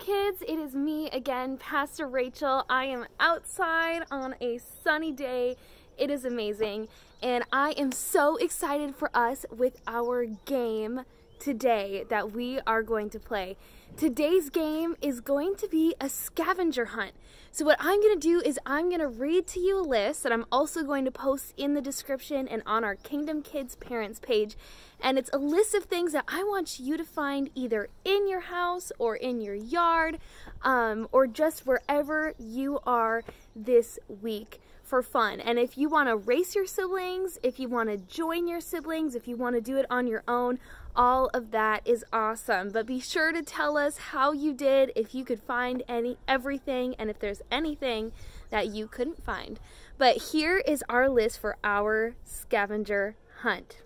kids, it is me again, Pastor Rachel. I am outside on a sunny day. It is amazing, and I am so excited for us with our game today that we are going to play. Today's game is going to be a scavenger hunt. So what I'm going to do is I'm going to read to you a list that I'm also going to post in the description and on our Kingdom Kids parents page. And it's a list of things that I want you to find either in your house or in your yard um, or just wherever you are this week for fun. And if you want to race your siblings, if you want to join your siblings, if you want to do it on your own, all of that is awesome. But be sure to tell us how you did, if you could find any everything, and if there's anything that you couldn't find. But here is our list for our scavenger hunt.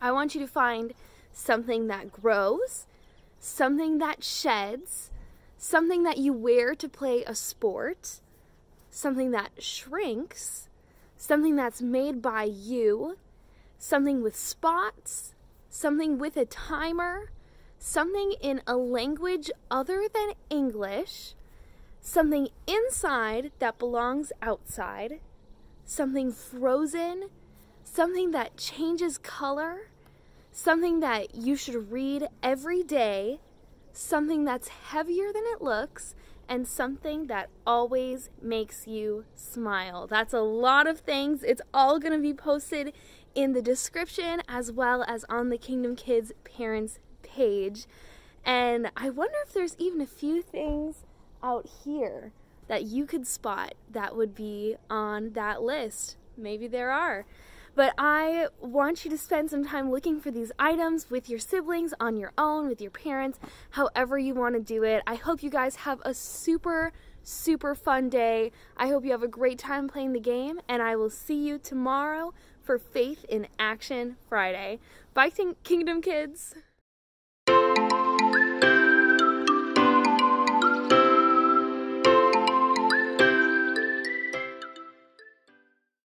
I want you to find something that grows, something that sheds, something that you wear to play a sport, something that shrinks, something that's made by you, something with spots, something with a timer, something in a language other than English, something inside that belongs outside, something frozen, something that changes color, something that you should read every day, something that's heavier than it looks, and something that always makes you smile. That's a lot of things. It's all going to be posted in the description as well as on the Kingdom Kids parents page. And I wonder if there's even a few things out here that you could spot that would be on that list. Maybe there are. But I want you to spend some time looking for these items with your siblings, on your own, with your parents, however you want to do it. I hope you guys have a super, super fun day. I hope you have a great time playing the game, and I will see you tomorrow for Faith in Action Friday. Bye, Kingdom Kids!